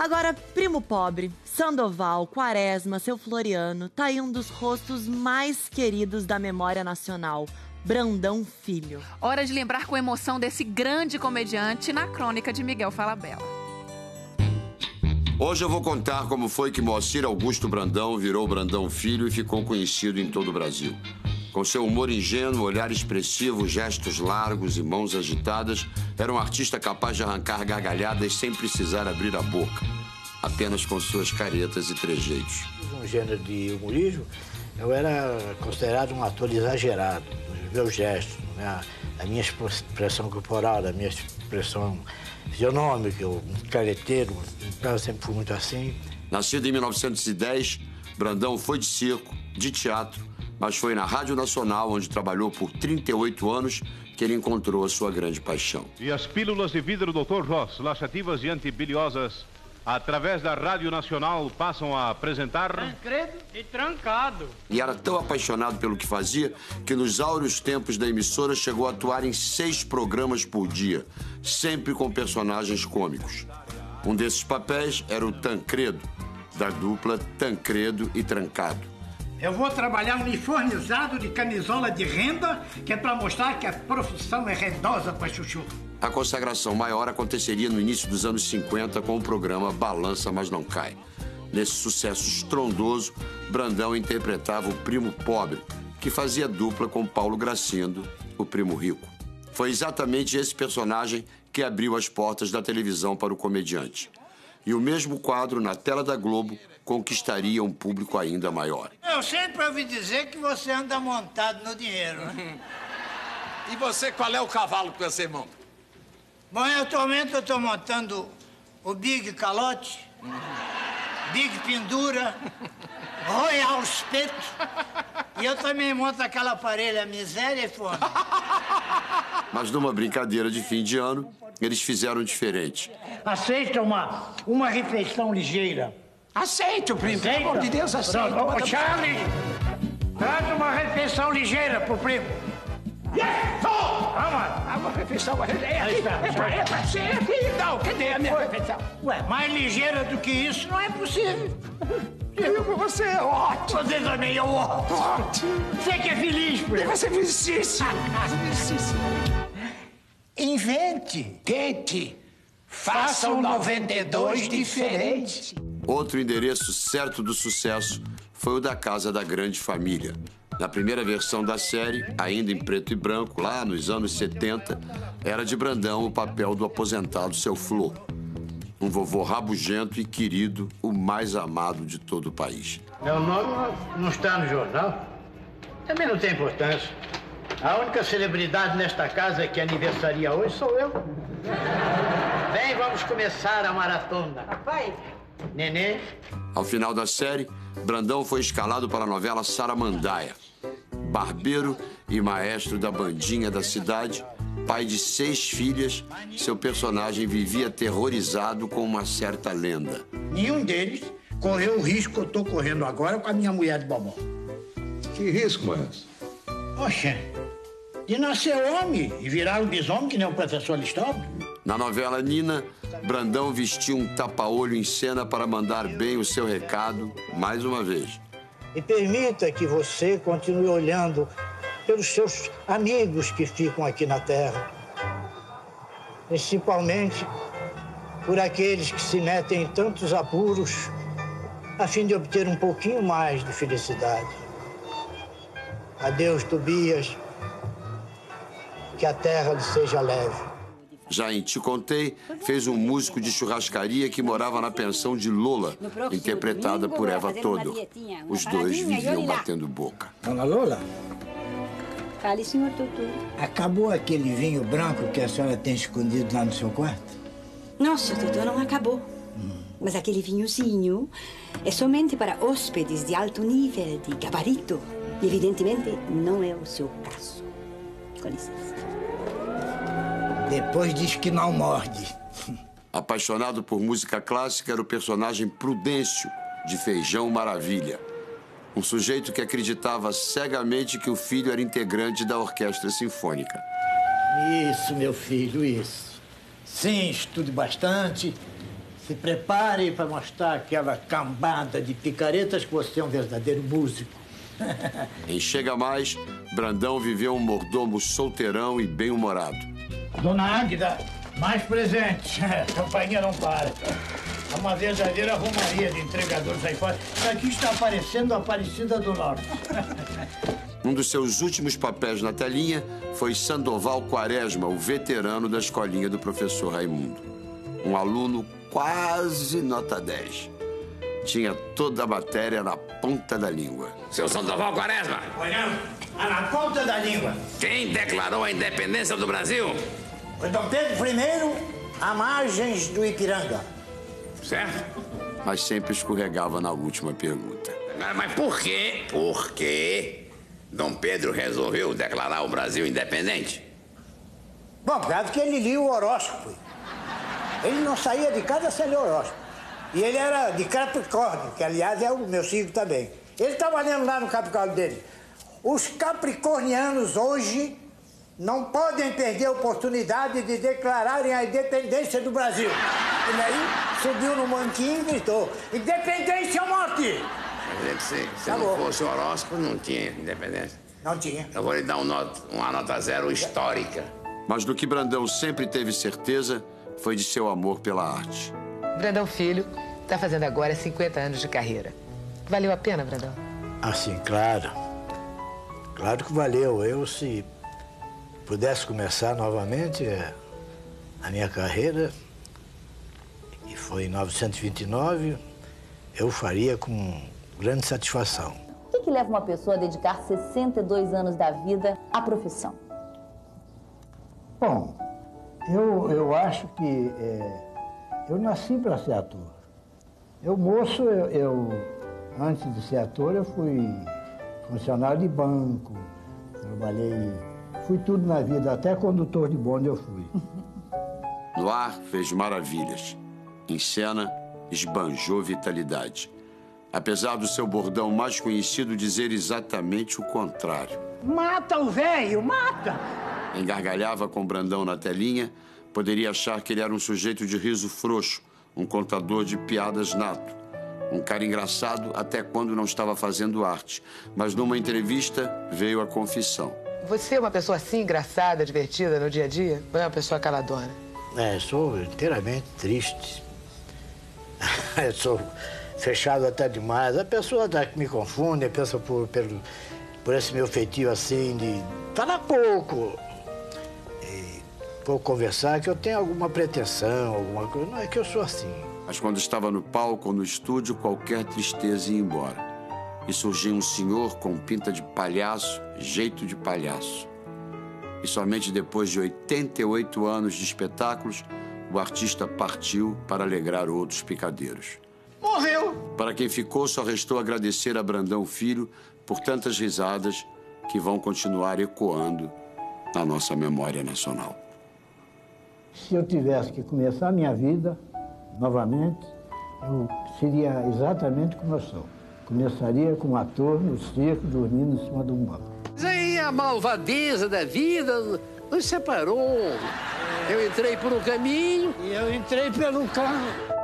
Agora, primo pobre, Sandoval, Quaresma, seu Floriano, tá aí um dos rostos mais queridos da memória nacional. Brandão Filho. Hora de lembrar com emoção desse grande comediante na crônica de Miguel Falabella. Hoje eu vou contar como foi que Moacir Augusto Brandão virou Brandão Filho e ficou conhecido em todo o Brasil. Com seu humor ingênuo, olhar expressivo, gestos largos e mãos agitadas, era um artista capaz de arrancar gargalhadas sem precisar abrir a boca, apenas com suas caretas e trejeitos. Um gênero de humorismo, eu era considerado um ator exagerado meus gestos, né? a minha expressão corporal, a minha expressão fisionômica, um careteiro, então eu sempre fui muito assim. Nascido em 1910, Brandão foi de circo, de teatro, mas foi na Rádio Nacional, onde trabalhou por 38 anos, que ele encontrou a sua grande paixão. E as pílulas de vidro Dr. Ross, laxativas e antibiliosas através da Rádio Nacional, passam a apresentar. Tancredo e Trancado. E era tão apaixonado pelo que fazia que nos áureos tempos da emissora chegou a atuar em seis programas por dia, sempre com personagens cômicos. Um desses papéis era o Tancredo, da dupla Tancredo e Trancado. Eu vou trabalhar uniformizado de camisola de renda, que é para mostrar que a profissão é rendosa para chuchu. A consagração maior aconteceria no início dos anos 50 com o programa Balança Mas Não Cai. Nesse sucesso estrondoso, Brandão interpretava o primo pobre, que fazia dupla com Paulo Gracindo, o primo rico. Foi exatamente esse personagem que abriu as portas da televisão para o comediante. E o mesmo quadro na tela da Globo conquistaria um público ainda maior. Eu sempre ouvi dizer que você anda montado no dinheiro. Né? e você, qual é o cavalo que você monta? Bom, atualmente eu estou montando o Big Calote, Big Pendura, Royal Espeto. E eu também monto aquela parelha Miséria e Fome. Mas numa brincadeira de fim de ano, eles fizeram diferente. Aceita uma, uma refeição ligeira. Aceito, primo. Pelo amor de Deus, aceito. Ô, Charlie, traz uma refeição ligeira pro primo. Yes! Vamos! A refeição é aqui, é pra, é pra ser aqui, então. Cadê a minha refeição? Ué, mais ligeira do que isso não é possível. Primo, você é ótimo. Você também é ótimo. Ótimo. Você que é feliz, primo. Você é felicíssimo. felicíssimo. Invente. Tente. Faça um 92 diferente. Outro endereço certo do sucesso foi o da Casa da Grande Família. Na primeira versão da série, ainda em preto e branco, lá nos anos 70, era de Brandão o papel do aposentado seu Flor. Um vovô rabugento e querido, o mais amado de todo o país. Meu nome não está no jornal. Também não tem importância. A única celebridade nesta casa que aniversaria hoje sou eu. Vem, vamos começar a maratona. Papai. Nenê. Ao final da série, Brandão foi escalado para a novela Saramandaia barbeiro e maestro da bandinha da cidade, pai de seis filhas, seu personagem vivia aterrorizado com uma certa lenda. Nenhum deles correu o risco que eu estou correndo agora com a minha mulher de bobó. Que risco é esse? Oxe, de nascer homem e virar um bisomem que nem o professor Listóvão. Na novela Nina, Brandão vestiu um tapa-olho em cena para mandar bem o seu recado mais uma vez. E permita que você continue olhando pelos seus amigos que ficam aqui na Terra. Principalmente por aqueles que se metem em tantos apuros a fim de obter um pouquinho mais de felicidade. Adeus, Tobias. Que a terra lhe seja leve. Já em Te Contei, fez um músico de churrascaria que morava na pensão de Lola, interpretada por Eva Todor. Os dois viviam batendo boca. Dona Lola? Fale, senhor Tutu. Acabou aquele vinho branco que a senhora tem escondido lá no seu quarto? Não, senhor Tutu, não acabou. Hum. Mas aquele vinhozinho é somente para hóspedes de alto nível, de gabarito. E, evidentemente, não é o seu caso. Com licença. Depois diz que não morde. Apaixonado por música clássica, era o personagem Prudêncio, de Feijão Maravilha. Um sujeito que acreditava cegamente que o filho era integrante da orquestra sinfônica. Isso, meu filho, isso. Sim, estude bastante. Se prepare para mostrar aquela cambada de picaretas que você é um verdadeiro músico. Em Chega Mais, Brandão viveu um mordomo solteirão e bem-humorado. Dona Águida, mais presente. A companhia não para. É uma verdadeira romaria de entregadores aí fora. Isso aqui está aparecendo a Aparecida do Norte. Um dos seus últimos papéis na telinha foi Sandoval Quaresma, o veterano da escolinha do professor Raimundo. Um aluno quase nota 10. Tinha toda a matéria na ponta da língua. Seu Sandoval Quaresma, Olhando, na ponta da língua. quem declarou a independência do Brasil? Foi Dom Pedro I, a margens do Ipiranga. Certo? Mas sempre escorregava na última pergunta. Mas, mas por quê? Por quê Dom Pedro resolveu declarar o Brasil independente? Bom, por causa que ele lia o horóscopo. Ele não saía de casa sem ler o horóscopo. E ele era de Capricórnio, que aliás é o meu signo também. Ele estava lendo lá no Capricórnio dele. Os capricornianos hoje não podem perder a oportunidade de declararem a independência do Brasil. E aí subiu no manquinho e gritou: Independência ou morte! Quer dizer que se, se não Acabou. fosse o horóscopo, não tinha independência. Não tinha. Eu vou lhe dar um not- uma nota zero histórica. Mas do que Brandão sempre teve certeza foi de seu amor pela arte. Brandão Filho está fazendo agora 50 anos de carreira. Valeu a pena, Brandão? Assim, claro. Claro que valeu. Eu, se pudesse começar novamente eh, a minha carreira, e foi em 1929, eu faria com grande satisfação. O que, que leva uma pessoa a dedicar 62 anos da vida à profissão? Bom, eu, eu acho que eh, eu nasci para ser ator. Eu, moço, eu, eu, antes de ser ator, eu fui funcionário de banco, trabalhei, fui tudo na vida, até condutor de bonde eu fui. No ar, fez maravilhas. Em cena, esbanjou vitalidade. Apesar do seu bordão mais conhecido dizer exatamente o contrário. Mata o velho, mata! Engargalhava com Brandão na telinha, poderia achar que ele era um sujeito de riso frouxo, um contador de piadas nato. Um cara engraçado até quando não estava fazendo arte. Mas numa entrevista veio a confissão. Você é uma pessoa assim, engraçada, divertida no dia a dia? Ou é uma pessoa caladona? É, sou inteiramente triste. Eu sou fechado até demais. A pessoa até que me confunde, pensa por, pelo, por esse meu feitio assim de falar pouco. E pouco conversar, que eu tenho alguma pretensão, alguma coisa. Não é que eu sou assim. Mas quando estava no palco ou no estúdio, qualquer tristeza ia embora. E surgia um senhor com pinta de palhaço, jeito de palhaço. E somente depois de 88 anos de espetáculos, o artista partiu para alegrar outros picadeiros. Morreu! Para quem ficou, só restou agradecer a Brandão Filho por tantas risadas que vão continuar ecoando na nossa memória nacional. Se eu tivesse que começar a minha vida novamente, eu seria exatamente como eu sou. Começaria como ator no circo, dormindo em cima de um banco. Mas aí a malvadeza da vida nos separou. Eu entrei por um caminho. E eu entrei pelo carro.